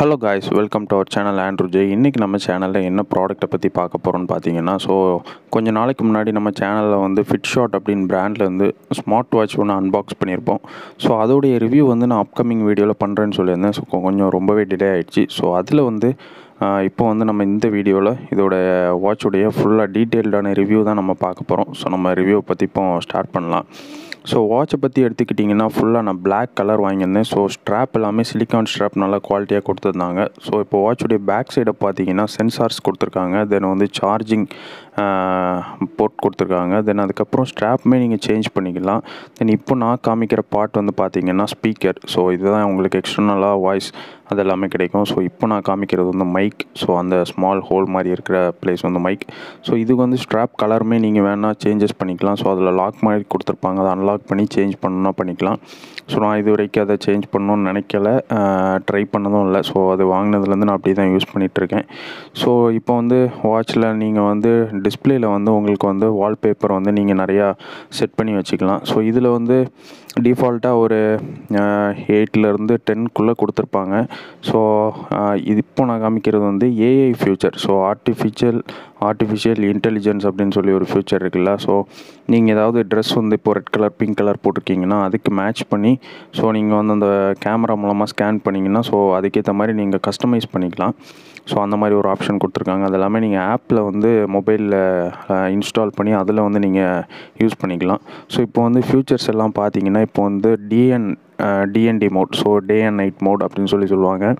Hello guys welcome to our channel Andrew J இன்றைக்கி நம்ம சேனலில் என்ன ப்ராடக்ட்டை பற்றி பார்க்க போகிறோம்னு பார்த்தீங்கன்னா ஸோ கொஞ்ச நாளைக்கு முன்னாடி நம்ம சேனலில் வந்து ஃபிட் ஷாட் அப்படின்னு பிராண்டில் வந்து ஸ்மார்ட் வாட்ச் ஒன்று அன்பாக்ஸ் பண்ணியிருப்போம் ஸோ அதோடைய ரிவ்யூ வந்து நான் அப்கமிங் வீடியோவில் பண்ணுறேன்னு சொல்லியிருந்தேன். ஸோ கொஞ்சம் ரொம்பவே டிலே ஆகிடுச்சு ஸோ அதில் வந்து இப்போ வந்து நம்ம இந்த வீடியோவில் இதோட வாட்சுடைய ஃபுல்லாக டீட்டெயில்டான ரிவ்யூ தான் நம்ம பார்க்க போகிறோம் ஸோ நம்ம ரிவ்யூவை பற்றி இப்போ ஸ்டார்ட் பண்ணலாம். ஸோ வாட்சை பற்றி எடுத்துக்கிட்டிங்கன்னா ஃபுல்லாக நான் பிளாக் கலர் வாங்கியிருந்தேன். ஸோ ஸ்ட்ராப் எல்லாமே சிலிக்கான் ஸ்ட்ராப் நல்லா குவாலிட்டியாக கொடுத்துருந்தாங்க. ஸோ இப்போ வாட்சுடைய பேக் சைடை பார்த்தீங்கன்னா சென்சார்ஸ் கொடுத்துருக்காங்க. தென் வந்து சார்ஜிங் போர்ட் கொடுத்துருக்காங்க. தென் அதுக்கப்புறம் ஸ்ட்ராப்புமே நீங்கள் சேஞ்ச் பண்ணிக்கலாம். தென் இப்போ நான் காமிக்கிற பார்ட் வந்து பார்த்தீங்கன்னா ஸ்பீக்கர் ஸோ இதுதான் உங்களுக்கு எக்ஸ்டர்னலாக வாய்ஸ் அது எல்லாமே கிடைக்கும். ஸோ இப்போ நான் காமிக்கிறது வந்து மைக் ஸோ அந்த ஸ்மால் ஹோல் மாதிரி இருக்கிற பிளேஸ் வந்து மைக் ஸோ இதுக்கு வந்து ஸ்ட்ராப் கலருமே நீங்கள் வேணால் சேஞ்சஸ் பண்ணிக்கலாம். ஸோ அதில் லாக் மாதிரி கொடுத்துருப்பாங்க. அதை அன்லாக் பண்ணி சேஞ்ச் பண்ணணும்னா பண்ணிக்கலாம். ஸோ நான் இது வரைக்கும் அதை சேஞ்ச் பண்ணணும்னு நினைக்கல. ட்ரை பண்ணதும் இல்லை. ஸோ அது வாங்கினதுலேருந்து நான் அப்படி தான் யூஸ் பண்ணிகிட்ருக்கேன் ஸோ இப்போ வந்து வாட்சில் நீங்கள் வந்து டிஸ்பிளேயில் வந்து உங்களுக்கு வந்து வால்பேப்பர் வந்து நீங்கள் நிறையா செட் பண்ணி வச்சுக்கலாம். ஸோ இதில் வந்து டிஃபால்ட்டாக ஒரு எயிட்லேருந்து டென்க்குள்ளே கொடுத்துருப்பாங்க. ஸோ இது இப்போ நான் காமிக்கிறது வந்து AI feature so artificial artificial intelligence அப்படின்னு சொல்லி ஒரு ஃபியூச்சர் இருக்குல்ல. ஸோ நீங்கள் ஏதாவது ட்ரெஸ் வந்து இப்போ ரெட் கலர் பிங்க் கலர் போட்டிருக்கீங்கன்னா அதுக்கு மேட்ச் பண்ணி ஸோ நீங்கள் வந்து அந்த கேமரா மூலமாக ஸ்கேன் பண்ணிங்கன்னா ஸோ அதுக்கேற்ற மாதிரி நீங்கள் கஸ்டமைஸ் பண்ணிக்கலாம். ஸோ அந்த மாதிரி ஒரு ஆப்ஷன் கொடுத்துருக்காங்க. அது எல்லாமே நீங்கள் ஆப்பில் வந்து மொபைலில் இன்ஸ்டால் பண்ணி அதில் வந்து நீங்கள் யூஸ் பண்ணிக்கலாம். ஸோ இப்போ வந்து ஃபியூச்சர்ஸ் எல்லாம் பார்த்தீங்கன்னா இப்போ வந்து DN DND mode so day and night mode அப்படின்னு சொல்லி சொல்லுவாங்க.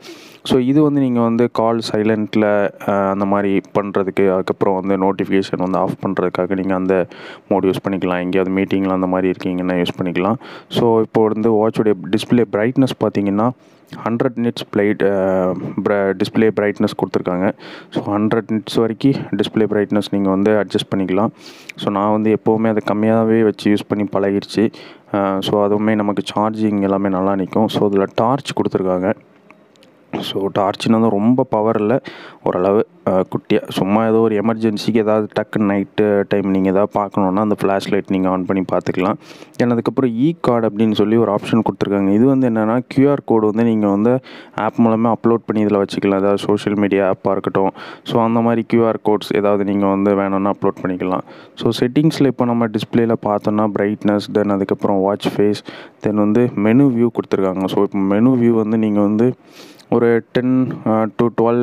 ஸோ இது வந்து நீங்கள் வந்து கால் சைலண்ட்டில் அந்த மாதிரி பண்ணுறதுக்கு அதுக்கப்புறம் வந்து நோட்டிஃபிகேஷன் வந்து ஆஃப் பண்ணுறதுக்காக நீங்கள் அந்த மோட் யூஸ் பண்ணிக்கலாம். எங்கேயாவது மீட்டிங்கில் அந்த மாதிரி இருக்கீங்கன்னா யூஸ் பண்ணிக்கலாம். ஸோ இப்போ வந்து வாட்சுடைய டிஸ்பிளே பிரைட்னஸ் பார்த்தீங்கன்னா hundred nits bright display brightness கொடுத்துருக்காங்க. ஸோ ஹண்ட்ரட் நிட்ஸ் வரைக்கும் டிஸ்பிளே பிரைட்னஸ் நீங்கள் வந்து அட்ஜஸ்ட் பண்ணிக்கலாம். ஸோ நான் வந்து எப்போவுமே அதை கம்மியாகவே வச்சு யூஸ் பண்ணி பழகிடுச்சு ஸோ அதுவுமே நமக்கு சார்ஜிங் எல்லாமே நல்லா நிற்கும் ஸோ இதில் டார்ச் கொடுத்துருக்காங்க. ஸோ டார்ச்னு வந்து ரொம்ப பவர் இல்லை. ஓரளவு குட்டியாக சும்மா ஏதோ ஒரு எமர்ஜென்சிக்கு ஏதாவது டக்குன்னு நைட்டு டைம் நீங்கள் ஏதாவது பார்க்கணுன்னா அந்த ஃப்ளாஷ் லைட் நீங்கள் ஆன் பண்ணி பார்த்துக்கலாம். தென் அதுக்கப்புறம் இ கார்டு அப்படின்னு சொல்லி ஒரு ஆப்ஷன் கொடுத்துருக்காங்க. இது வந்து என்னென்னா கியூஆர் கோடு வந்து நீங்கள் வந்து ஆப் மூலமாக அப்லோட் பண்ணி இதில் வச்சுக்கலாம். ஏதாவது சோஷியல் மீடியா ஆப்பாக இருக்கட்டும். ஸோ அந்த மாதிரி கியூஆர் கோட்ஸ் ஏதாவது நீங்கள் வந்து வேணும்னா அப்லோட் பண்ணிக்கலாம். ஸோ செட்டிங்ஸில் இப்போ நம்ம டிஸ்பிளேயில் பார்த்தோன்னா பிரைட்னஸ் தென் அதுக்கப்புறம் வாட்ச் ஃபேஸ் தென் வந்து மெனு வியூ கொடுத்துருக்காங்க. ஸோ இப்போ மெனு வியூ வந்து நீங்கள் வந்து ஒரு டென் டு டுவெல்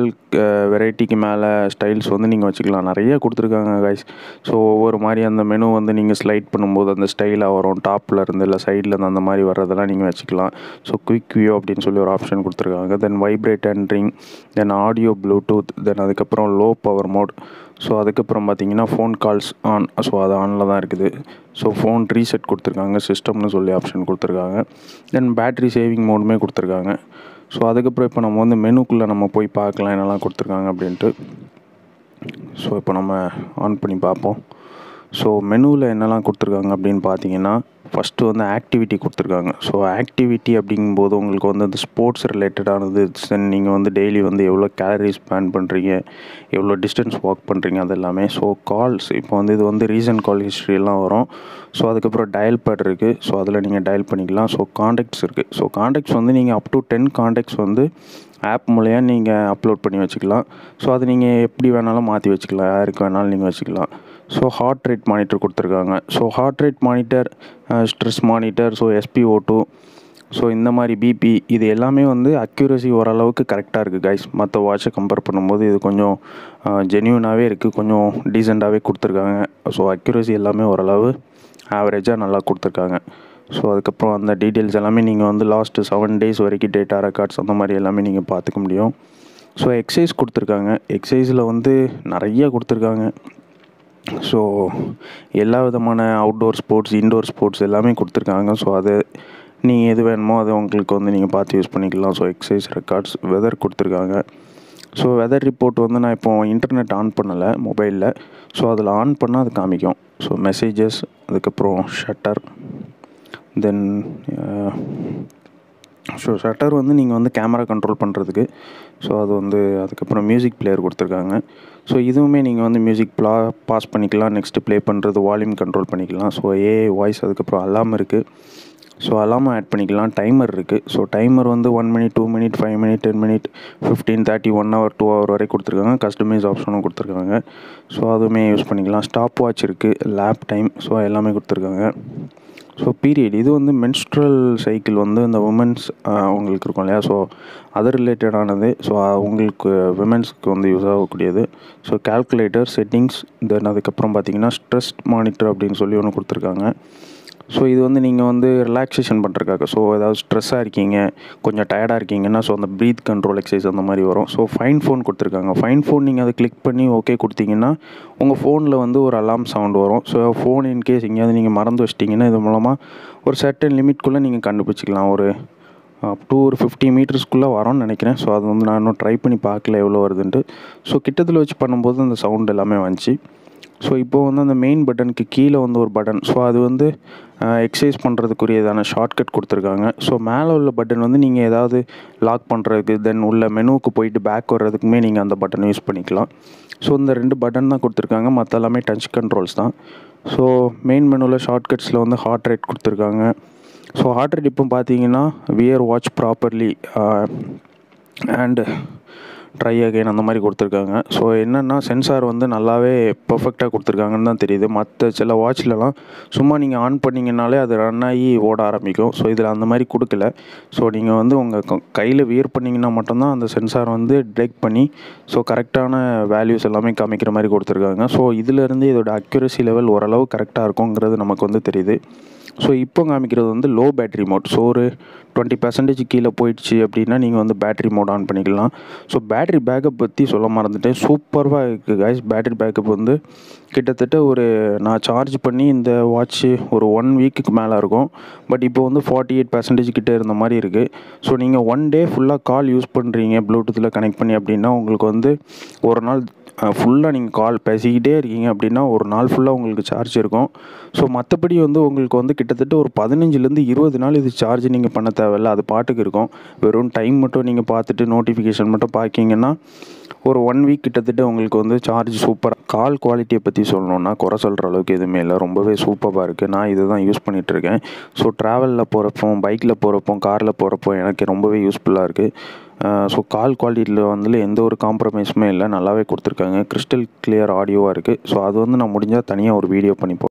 வெரைட்டிக்கு மேலே ஸ்டைல்ஸ் வந்து நீங்கள் வச்சுக்கலாம். நிறைய கொடுத்துருக்காங்க கைஸ் ஸோ ஒவ்வொரு மாதிரி அந்த மெனு வந்து நீங்கள் ஸ்லைட் பண்ணும்போது அந்த ஸ்டைலாக வரும். டாப்பில் இருந்து இல்லை சைடில் இருந்து அந்த மாதிரி வர்றதெல்லாம் நீங்கள் வச்சுக்கலாம். ஸோ குயிக் வியூ அப்படின்னு சொல்லி ஒரு ஆப்ஷன் கொடுத்துருக்காங்க. Then vibrate and ring then audio Bluetooth then அதுக்கப்புறம் லோ பவர் மோட் ஸோ அதுக்கப்புறம் பார்த்தீங்கன்னா ஃபோன் கால்ஸ் ஆன் ஸோ அது ஆனில் தான் இருக்குது. ஸோ ஃபோன் ரீசெட் கொடுத்துருக்காங்க. சிஸ்டம்னு சொல்லி ஆப்ஷன் கொடுத்துருக்காங்க. தென் பேட்ரி சேவிங் மோடுமே கொடுத்துருக்காங்க. ஸோ அதுக்கப்புறம் இப்போ நம்ம வந்து மெனுக்குள்ளே நம்ம போய் பார்க்கலாம் என்னெல்லாம் கொடுத்துருக்காங்க அப்படின்ட்டு. ஸோ இப்போ நம்ம ஆன் பண்ணி பார்ப்போம். ஸோ மெனுவில் என்னெல்லாம் கொடுத்துருக்காங்க அப்படின்னு பார்த்தீங்கன்னா ஃபஸ்ட்டு வந்து ஆக்டிவிட்டி கொடுத்துருக்காங்க. ஸோ ஆக்டிவிட்டி அப்படிங்கும்போது உங்களுக்கு வந்து அந்த ஸ்போர்ட்ஸ் ரிலேட்டடானது தென் நீங்கள் வந்து டெய்லி வந்து எவ்வளோ கேலரிஸ் ஸ்பேன் பண்ணுறீங்க எவ்வளோ டிஸ்டன்ஸ் வாக் பண்ணுறீங்க அது எல்லாமே ஸோ கால்ஸ் இப்போ வந்து இது வந்து ரீசன்ட் கால் ஹிஸ்ட்ரியெல்லாம் வரும். ஸோ அதுக்கப்புறம் டயல் பேட் இருக்குது ஸோ அதில் நீங்கள் டயல் பண்ணிக்கலாம். ஸோ காண்டாக்ட்ஸ் இருக்குது ஸோ காண்டாக்ட்ஸ் வந்து நீங்கள் அப் டு டென் காண்டாக்ட்ஸ் வந்து ஆப் மூலயம் நீங்கள் அப்லோட் பண்ணி வச்சுக்கலாம். ஸோ அது நீங்கள் எப்படி வேணாலும் மாற்றி வச்சுக்கலாம். யாருக்கு வேணாலும் நீங்கள் வச்சுக்கலாம். ஸோ ஹார்ட் ரேட் மானிட்டர் கொடுத்துருக்காங்க. So heart rate monitor stress monitor so SpO two so இந்த மாதிரி பிபி இது எல்லாமே வந்து அக்யூரசி ஓரளவுக்கு கரெக்டாக இருக்குது கைஸ் மற்ற வாட்சை கம்பேர் பண்ணும்போது இது கொஞ்சம் uh, ஜென்யூனாகவே இருக்குது கொஞ்சம் டீசெண்டாகவே கொடுத்துருக்காங்க. ஸோ அக்யூரசி எல்லாமே ஓரளவு ஆவரேஜாக நல்லா கொடுத்துருக்காங்க. ஸோ அதுக்கப்புறம் அந்த டீட்டெயில்ஸ் எல்லாமே நீங்கள் வந்து லாஸ்ட்டு செவன் டேஸ் வரைக்கும் டேட்டா ரெக்கார்ட்ஸ் அந்த மாதிரி எல்லாமே நீங்கள் பார்த்துக்க முடியும். ஸோ எக்ஸசைஸ் கொடுத்துருக்காங்க. எக்ஸசைஸில் வந்து நிறைய கொடுத்துருக்காங்க. ஸோ எல்லா விதமான அவுட்டோர் ஸ்போர்ட்ஸ் இன்டோர் ஸ்போர்ட்ஸ் எல்லாமே கொடுத்துருக்காங்க. ஸோ அது நீங்கள் எது வேணுமோ அதை உங்களுக்கு வந்து நீங்கள் பார்த்து யூஸ் பண்ணிக்கலாம். ஸோ எக்ஸசைஸ் ரெக்கார்ட்ஸ் வெதர் கொடுத்துருக்காங்க. ஸோ வெதர் ரிப்போர்ட் வந்து நான் இப்போ இன்டர்நெட் ஆன் பண்ணலை மொபைலில் ஸோ அதில் ஆன் பண்ணால் அது காமிக்கும். ஸோ மெசேஜஸ் அதுக்கப்புறம் ஷட்டர் தென் ஸோ ஷட்டர் வந்து நீங்கள் வந்து கேமரா கண்ட்ரோல் பண்ணுறதுக்கு ஸோ அது வந்து அதுக்கப்புறம் மியூசிக் பிளேயர் கொடுத்துருக்காங்க. ஸோ இதுவுமே நீங்கள் வந்து மியூசிக் ப்ளா பாஸ் பண்ணிக்கலாம். நெக்ஸ்ட்டு ப்ளே பண்ணுறது வால்யூம் கண்ட்ரோல் பண்ணிக்கலாம். ஸோ ஏ வாய்ஸ் அதுக்கப்புறம் அலாம் இருக்குது ஸோ அலாமும் ஆட் பண்ணிக்கலாம். டைமர் இருக்குது ஸோ டைமர் வந்து one minute two minute five minute ten minute fifteen thirty one hour two hour வரை கொடுத்துருக்காங்க. கஸ்டமைஸ் ஆப்ஷனும் கொடுத்துருக்காங்க. ஸோ அதுவுமே யூஸ் பண்ணிக்கலாம். ஸ்டாப் வாட்ச் இருக்குது லேப் டைம் ஸோ எல்லாமே கொடுத்துருக்காங்க. ஸோ பீரியட் இது வந்து மென்ஸ்ட்ரல் சைக்கிள் வந்து இந்த உமன்ஸ் அவங்களுக்கு இருக்கும் இல்லையா? ஸோ அது ரிலேட்டடானது ஸோ உங்களுக்கு விமென்ஸ்க்கு வந்து யூஸ் ஆகக்கூடியது. ஸோ கால்குலேட்டர் செட்டிங்ஸ் தென் அதுக்கப்புறம் பார்த்தீங்கன்னா ஸ்ட்ரெஸ் மானிட்டர் அப்படின்னு சொல்லி ஒன்று கொடுத்துருக்காங்க. ஸோ இது வந்து நீங்கள் வந்து ரிலாக்ஸேஷன் பண்ணுறதுக்காக ஸோ ஏதாவது ஸ்ட்ரெஸ்ஸாக இருக்கீங்க கொஞ்சம் டயர்டாக இருக்கீங்கன்னா ஸோ அந்த ப்ரீத் கண்ட்ரோல் எக்ஸசைஸ் அந்த மாதிரி வரும். ஸோ ஃபைன் ஃபோன் கொடுத்துருக்காங்க. ஃபைன் ஃபோன் நீங்கள் அதை கிளிக் பண்ணி ஓகே கொடுத்தீங்கன்னா உங்கள் ஃபோனில் வந்து ஒரு அலாம் சவுண்ட் வரும். ஸோ ஃபோன் இன்கேஸ் எங்கேயாவது நீங்கள் மறந்து வச்சிட்டிங்கன்னா இது மூலமாக ஒரு சர்டன் லிமிட்குள்ளே நீங்கள் கண்டுபிடிச்சிக்கலாம். ஒரு அப் ஒரு ஃபிஃப்டி மீட்டர்ஸ்க்குள்ளே வரோன்னு நினைக்கிறேன். ஸோ அது வந்து நான் இன்னும் ட்ரை பண்ணி பார்க்கல எவ்வளோ வருதுன்ட்டு. ஸோ கிட்டத்தில் வச்சு பண்ணும்போது அந்த சவுண்ட் எல்லாமே வந்துச்சு. ஸோ இப்போ வந்து அந்த மெயின் பட்டனுக்கு கீழே வந்து ஒரு பட்டன் ஸோ அது வந்து எக்ஸசைஸ் பண்ணுறதுக்குரியதான ஷார்ட்கட் கொடுத்துருக்காங்க. ஸோ மேலே உள்ள பட்டன் வந்து நீங்கள் ஏதாவது லாக் பண்ணுறதுக்கு தென் உள்ள மெனுவுக்கு போயிட்டு பேக் வர்றதுக்குமே நீங்கள் அந்த பட்டன் யூஸ் பண்ணிக்கலாம். ஸோ இந்த ரெண்டு பட்டன் தான் கொடுத்துருக்காங்க. மற்ற எல்லாமே டச் கண்ட்ரோல்ஸ் தான். ஸோ மெயின் மெனுவில் ஷார்ட்கட்ஸில் வந்து ஹார்ட் ரேட் கொடுத்துருக்காங்க. ஸோ ஹார்ட் ரேட் இப்போ பார்த்தீங்கன்னா wear watch properly and try again அந்த மாதிரி கொடுத்துருக்காங்க. ஸோ என்னென்னா சென்சார் வந்து நல்லாவே பர்ஃபெக்டாக கொடுத்துருக்காங்கன்னு தான் தெரியுது. மற்ற சில வாட்ச்லலாம் சும்மா நீங்கள் ஆன் பண்ணிங்கனாலே அது ரன் ஆகி ஓட ஆரம்பிக்கும். ஸோ இதில் அந்த மாதிரி கொடுக்கல. ஸோ நீங்கள் வந்து உங்கள் கையில் வியர் பண்ணிங்கன்னா மட்டும்தான் அந்த சென்சார் வந்து டிடெக்ட் பண்ணி ஸோ கரெக்டான வேல்யூஸ் எல்லாமே காமிக்கிற மாதிரி கொடுத்துருக்காங்க. ஸோ இதிலேருந்து இதோட அக்யூரசி லெவல் ஓரளவு கரெக்டாக இருக்குங்கிறது நமக்கு வந்து தெரியுது. ஸோ இப்போ காமிக்கிறது வந்து லோ பேட்ரி மோட் ஸோ ஒரு டுவெண்ட்டி பர்சன்டேஜ் கீழே போயிடுச்சு அப்படின்னா நீங்கள் வந்து பேட்ரி மோட் ஆன் பண்ணிக்கலாம். ஸோ பேட்ரி பேக்கப் பற்றி சொல்ல மறந்துட்டேன். சூப்பராக இருக்குது கைஸ் பேட்ரி பேக்கப் வந்து கிட்டத்தட்ட ஒரு நான் சார்ஜ் பண்ணி இந்த வாட்ச்சு ஒரு ஒன் வீக்குக்கு மேலே இருக்கும். பட் இப்போ வந்து ஃபார்ட்டி எயிட் பர்சன்டேஜ் கிட்டே இருந்த மாதிரி இருக்குது ஸோ நீங்கள் ஒன் டே ஃபுல்லாக கால் யூஸ் பண்ணுறீங்க ப்ளூடூத்தில் கனெக்ட் பண்ணி அப்படின்னா உங்களுக்கு வந்து ஒரு நாள் ஃபுல்லாக நீங்கள் கால் பேசிக்கிட்டே இருக்கீங்க அப்படின்னா ஒரு நாள் ஃபுல்லாக உங்களுக்கு சார்ஜ் இருக்கும். ஸோ மற்றபடி வந்து உங்களுக்கு வந்து கிட்டத்தட்ட ஒரு பதினஞ்சுலேருந்து இருபது நாள் இது சார்ஜ் நீங்கள் பண்ண தேவையில்ல. அது பாட்டுக்கு இருக்கும். வெறும் டைம் மட்டும் நீங்கள் பார்த்துட்டு நோட்டிஃபிகேஷன் மட்டும் பார்க்கிங்கன்னா ஒரு ஒன் வீக் கிட்டத்தட்ட உங்களுக்கு வந்து சார்ஜ் சூப்பராக கால் குவாலிட்டியை பற்றி சொல்லணுன்னா குறை சொல்கிற அளவுக்கு எதுவுமே இல்லை. ரொம்பவே சூப்பராக இருக்குது நான் இதை தான் யூஸ் பண்ணிகிட்ருக்கேன் ஸோ ட்ராவலில் போகிறப்போ பைக்கில் போகிறப்போ காரில் போகிறப்போ எனக்கு ரொம்பவே யூஸ்ஃபுல்லாக இருக்குது ஸோ கால் குவாலிட்டியில் வந்து எந்த ஒரு காம்ப்ரமைஸுமே இல்லை. நல்லாவே கொடுத்துருக்காங்க. கிறிஸ்டல் கிளியர் ஆடியோவாக இருக்குது ஸோ அது வந்து நான் முடிஞ்சால் தனியாக ஒரு வீடியோ பண்ணிப்போம்